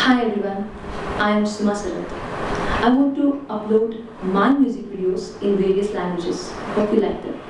Hi everyone, I am Suma Sarat. I want to upload my music videos in various languages. Hope you like them.